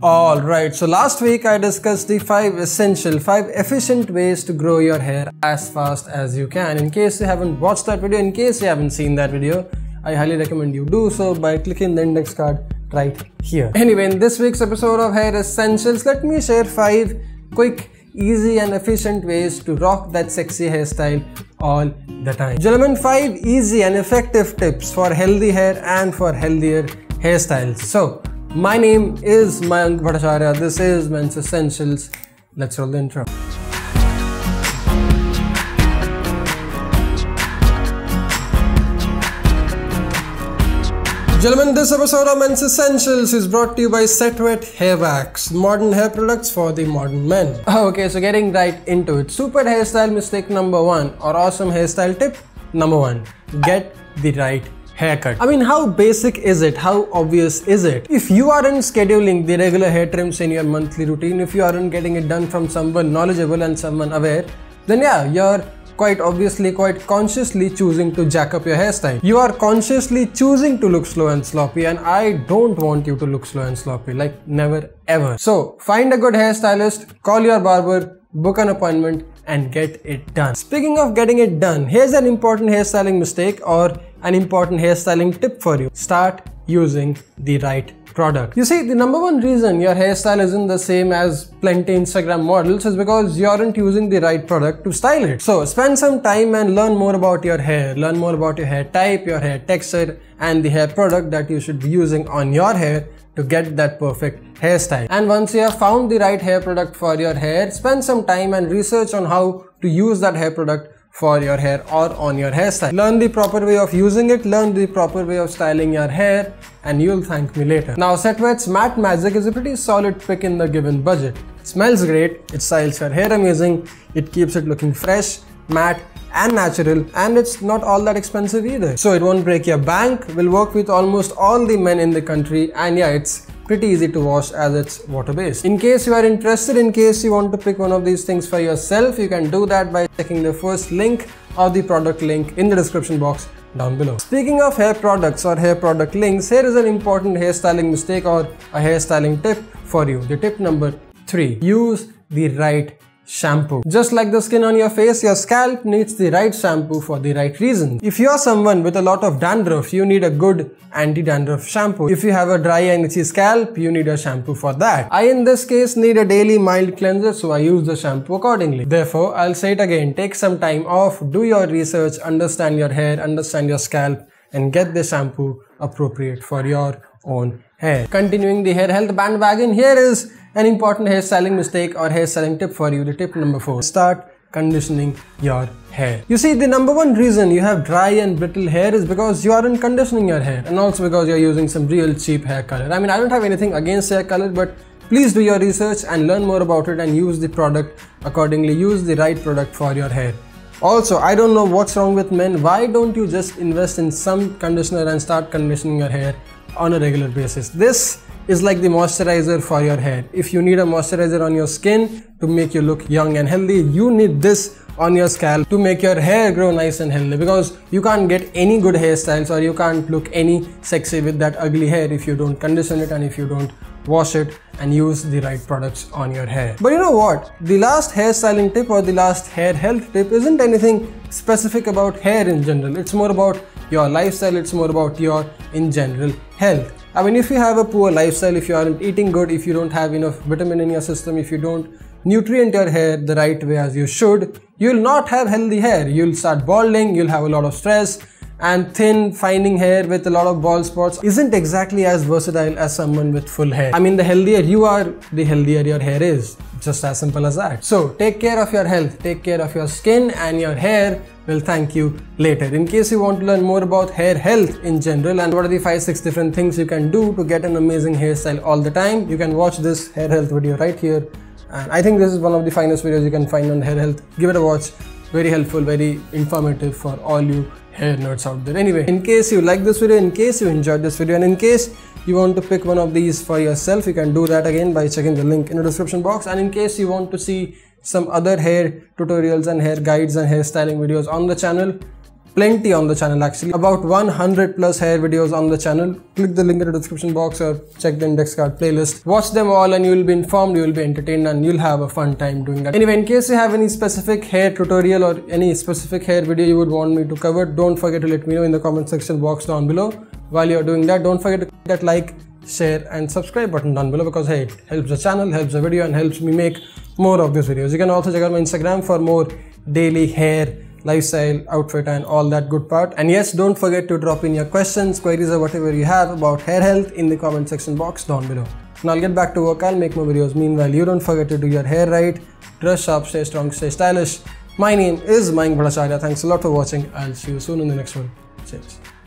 Alright, so last week I discussed the 5 essential, 5 efficient ways to grow your hair as fast as you can. In case you haven't watched that video, in case you haven't seen that video, I highly recommend you do so by clicking the index card right here. Anyway, in this week's episode of Hair Essentials, let me share 5 quick, easy and efficient ways to rock that sexy hairstyle all the time. Gentlemen, 5 easy and effective tips for healthy hair and for healthier hairstyles. So, my name is Mayank Bhattacharya. This is Men's Essentials. Let's roll the intro. Gentlemen, this episode of Men's Essentials is brought to you by Setwet Hair Wax, modern hair products for the modern men. Oh, okay, so getting right into it. Super hairstyle mistake number one, or awesome hairstyle tip number one. Get the right haircut. I mean, how basic is it? How obvious is it? If you aren't scheduling the regular hair trims in your monthly routine, if you aren't getting it done from someone knowledgeable and someone aware, then yeah, you're quite obviously, quite consciously choosing to jack up your hairstyle. You are consciously choosing to look slow and sloppy and I don't want you to look slow and sloppy, like never ever. So find a good hairstylist, call your barber, book an appointment and get it done. Speaking of getting it done, here's an important hairstyling mistake or an important hairstyling tip for you. Start using the right product. You see, the number one reason your hairstyle isn't the same as plenty Instagram models is because you aren't using the right product to style it. So spend some time and learn more about your hair, learn more about your hair type, your hair texture and the hair product that you should be using on your hair to get that perfect hairstyle. And once you have found the right hair product for your hair, spend some time and research on how to use that hair product for your hair or on your hairstyle. Learn the proper way of using it, learn the proper way of styling your hair and you'll thank me later. Now Setwet's Matte Magic is a pretty solid pick in the given budget. It smells great, it styles your hair amazing, it keeps it looking fresh, matte and natural and it's not all that expensive either. So it won't break your bank, will work with almost all the men in the country and yeah it's pretty easy to wash as it's water based. In case you are interested, in case you want to pick one of these things for yourself, you can do that by checking the first link or the product link in the description box down below. Speaking of hair products or hair product links, here is an important hairstyling mistake or a hairstyling tip for you. The tip number three, use the right shampoo. Just like the skin on your face, your scalp needs the right shampoo for the right reason. If you are someone with a lot of dandruff, you need a good anti-dandruff shampoo. If you have a dry and itchy scalp, you need a shampoo for that. I in this case need a daily mild cleanser so I use the shampoo accordingly. Therefore, I'll say it again, take some time off, do your research, understand your hair, understand your scalp and get the shampoo appropriate for your own hair. Continuing the hair health bandwagon, here is an important hairstyling mistake or hairstyling tip for you. The tip number four, start conditioning your hair. You see, the number one reason you have dry and brittle hair is because you aren't conditioning your hair and also because you're using some real cheap hair color. I mean, I don't have anything against hair color, but please do your research and learn more about it and use the product accordingly. Use the right product for your hair. Also, I don't know what's wrong with men. Why don't you just invest in some conditioner and start conditioning your hair on a regular basis? This is like the moisturizer for your hair. If you need a moisturizer on your skin to make you look young and healthy, you need this on your scalp to make your hair grow nice and healthy because you can't get any good hairstyles or you can't look any sexy with that ugly hair if you don't condition it and if you don't wash it and use the right products on your hair. But you know what? The last hairstyling tip or the last hair health tip isn't anything specific about hair in general. It's more about your lifestyle, it's more about your in general health. I mean, if you have a poor lifestyle, if you aren't eating good, if you don't have enough vitamin in your system, if you don't nutrient your hair the right way as you should, you'll not have healthy hair. You'll start balding, you'll have a lot of stress, and thin, fining hair with a lot of bald spots isn't exactly as versatile as someone with full hair. I mean, the healthier you are, the healthier your hair is. Just as simple as that. So, take care of your health, take care of your skin and your hair will thank you later. In case you want to learn more about hair health in general and what are the 5-6 different things you can do to get an amazing hairstyle all the time, you can watch this hair health video right here. And I think this is one of the finest videos you can find on hair health. Give it a watch. Very helpful, very informative for all you hair nerds out there. Anyway, in case you like this video, in case you enjoyed this video and in case you want to pick one of these for yourself, you can do that again by checking the link in the description box. And in case you want to see some other hair tutorials and hair guides and hairstyling videos on the channel, plenty on the channel actually. About 100 plus hair videos on the channel. Click the link in the description box or check the index card playlist. Watch them all and you will be informed you will be entertained and you'll have a fun time doing that. Anyway in case you have any specific hair tutorial or any specific hair video you would want me to cover don't forget to let me know in the comment section box down below while you're doing that don't forget to hit that like share and subscribe button down below because hey it helps the channel helps the video and helps me make more of these videos you can also check out my instagram for more daily hair lifestyle, outfit and all that good part. And yes, don't forget to drop in your questions, queries or whatever you have about hair health in the comment section box down below. Now I'll get back to work, I'll make more videos. Meanwhile, you don't forget to do your hair right, dress up stay strong, stay stylish. My name is Mayank Bhattacharya. Thanks a lot for watching. I'll see you soon in the next one. Cheers.